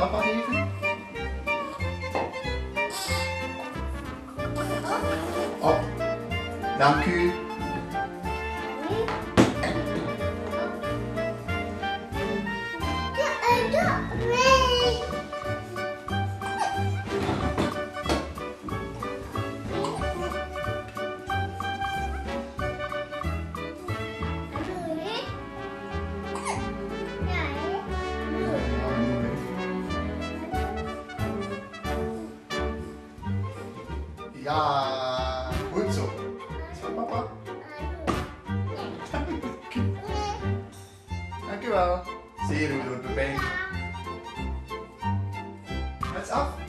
papa geven. Op. Dank u. Ja, goed zo. Zo, papa. Dank u wel. Zeer goed hoor, Pepijn. Het is af.